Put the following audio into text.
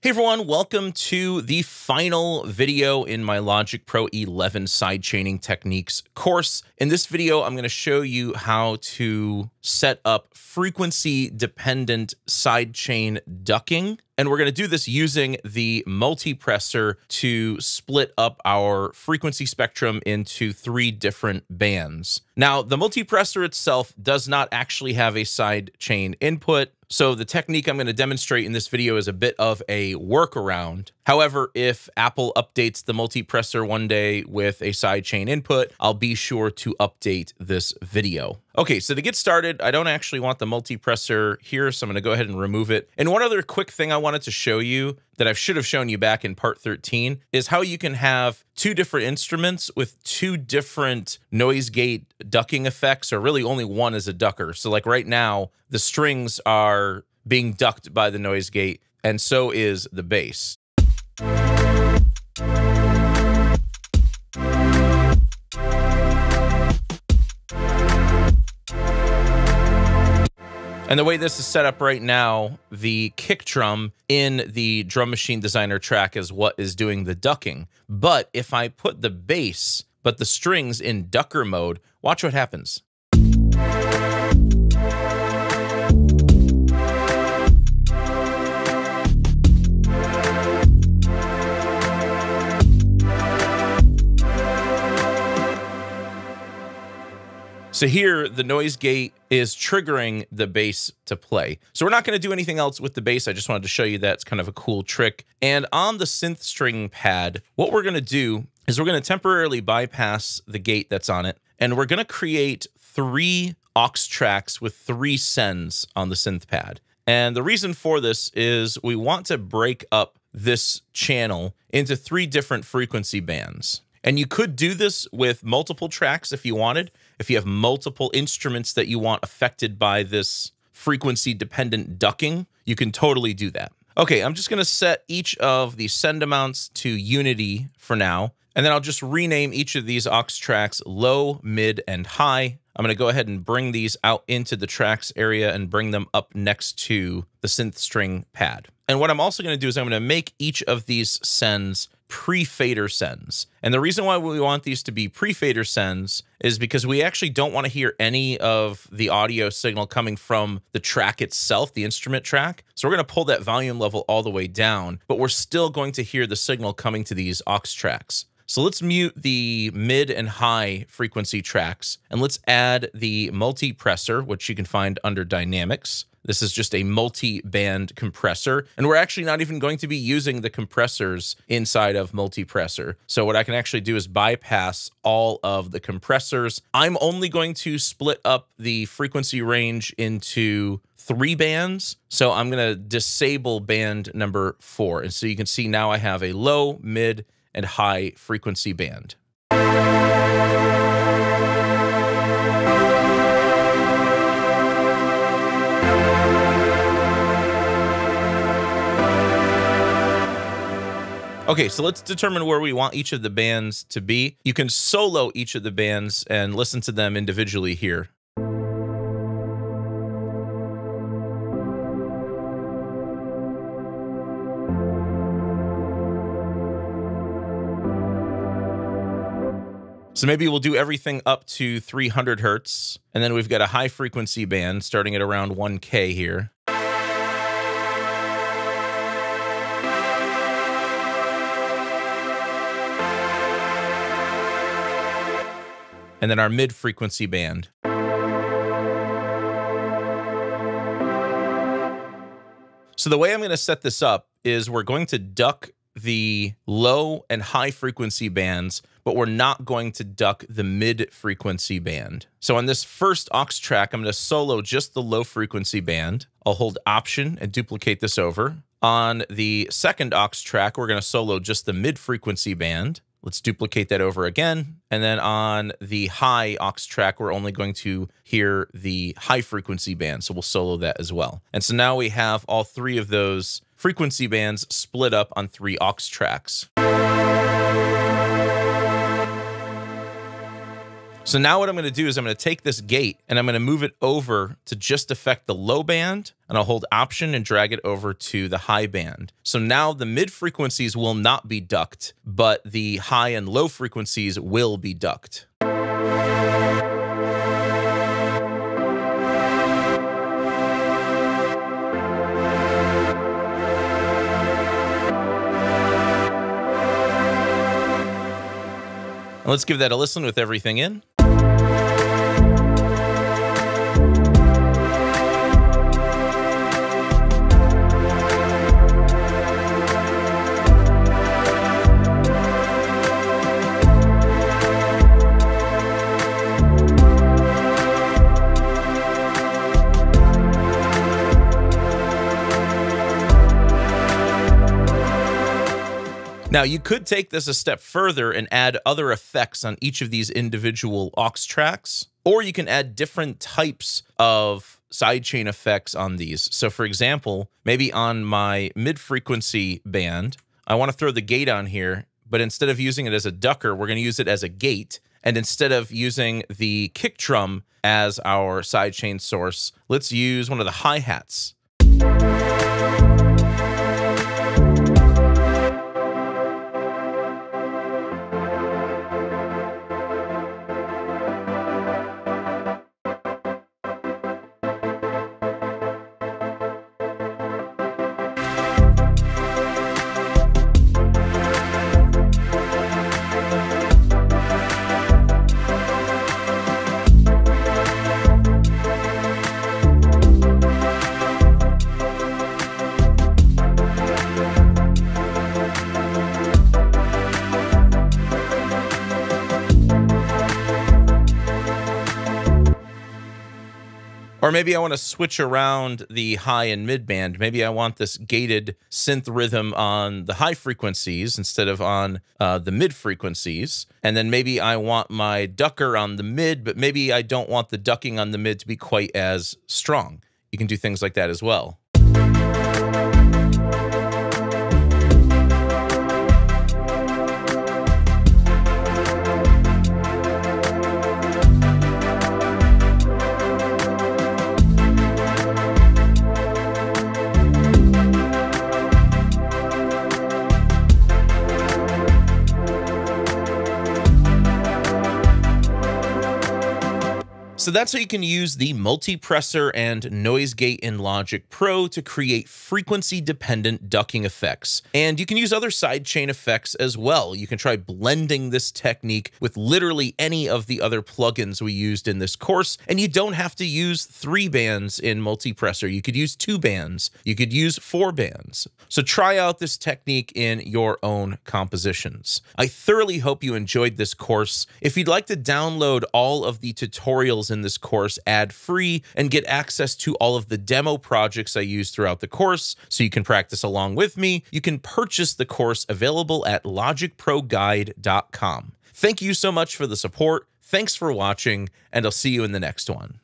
Hey everyone, welcome to the final video in my Logic Pro 11 sidechaining techniques course. In this video, I'm going to show you how to set up frequency dependent sidechain ducking. And we're going to do this using the multipressor to split up our frequency spectrum into three different bands. Now, the multipressor itself does not actually have a sidechain input. So the technique I'm going to demonstrate in this video is a bit of a workaround. However, if Apple updates the multipressor one day with a sidechain input, I'll be sure to update this video. Okay, so to get started, I don't actually want the multipressor here, so I'm going to go ahead and remove it. And one other quick thing I wanted to show you that I should have shown you back in part 13 is how you can have two different instruments with two different noise gate ducking effects, or really only one is a ducker. So like right now, the strings are being ducked by the noise gate, and so is the bass. And the way this is set up right now, the kick drum in the drum machine designer track is what is doing the ducking. But if I put the bass, but the strings in ducker mode, watch what happens. So here, the noise gate is triggering the bass to play. So we're not going to do anything else with the bass. I just wanted to show you that it's kind of a cool trick. And on the synth string pad, what we're going to do is we're going to temporarily bypass the gate that's on it. And we're going to create three aux tracks with three sends on the synth pad. And the reason for this is we want to break up this channel into three different frequency bands. And you could do this with multiple tracks if you wanted. If you have multiple instruments that you want affected by this frequency dependent ducking, you can totally do that. Okay, I'm just to set each of the send amounts to unity for now. And then I'll just rename each of these aux tracks low, mid, and high. I'm going to go ahead and bring these out into the tracks area and bring them up next to the synth string pad. And what I'm also going to do is I'm going to make each of these sends pre-fader sends. And the reason why we want these to be pre-fader sends is because we actually don't want to hear any of the audio signal coming from the track itself, the instrument track. So we're going to pull that volume level all the way down, but we're still going to hear the signal coming to these aux tracks. So let's mute the mid and high frequency tracks and let's add the multipressor, which you can find under dynamics. This is just a multi-band compressor, and we're actually not even going to be using the compressors inside of multipressor. So what I can actually do is bypass all of the compressors. I'm only going to split up the frequency range into three bands. So I'm going to disable band number four. And so you can see now I have a low, mid, and high frequency band. Okay, so let's determine where we want each of the bands to be. You can solo each of the bands and listen to them individually here. So maybe we'll do everything up to 300 hertz. And then we've got a high frequency band starting at around 1K here. And then our mid frequency band. So the way I'm going to set this up is we're going to duck the low and high frequency bands, but we're not going to duck the mid frequency band. So on this first aux track, I'm going to solo just the low frequency band. I'll hold option and duplicate this over. On the second aux track, we're going to solo just the mid frequency band. Let's duplicate that over again. And then on the high aux track, we're only going to hear the high frequency band. So we'll solo that as well. And so now we have all three of those frequency bands split up on three aux tracks. So now what I'm going to do is I'm going to take this gate and I'm going to move it over to just affect the low band and I'll hold option and drag it over to the high band. So now the mid frequencies will not be ducked, but the high and low frequencies will be ducked. Let's give that a listen with everything in. Now, you could take this a step further and add other effects on each of these individual aux tracks, or you can add different types of sidechain effects on these. So, for example, maybe on my mid frequency band, I want to throw the gate on here, but instead of using it as a ducker, we're going to use it as a gate. And instead of using the kick drum as our sidechain source, let's use one of the hi Or maybe I want to switch around the high and mid band. Maybe I want this gated synth rhythm on the high frequencies instead of on uh, the mid frequencies. And then maybe I want my ducker on the mid, but maybe I don't want the ducking on the mid to be quite as strong. You can do things like that as well. So that's how you can use the multipressor and noise gate in Logic Pro to create frequency dependent ducking effects. And you can use other sidechain effects as well. You can try blending this technique with literally any of the other plugins we used in this course. And you don't have to use three bands in multipressor. You could use two bands. You could use four bands. So try out this technique in your own compositions. I thoroughly hope you enjoyed this course. If you'd like to download all of the tutorials in this course ad free and get access to all of the demo projects I use throughout the course so you can practice along with me. You can purchase the course available at logicproguide.com. Thank you so much for the support. Thanks for watching, and I'll see you in the next one.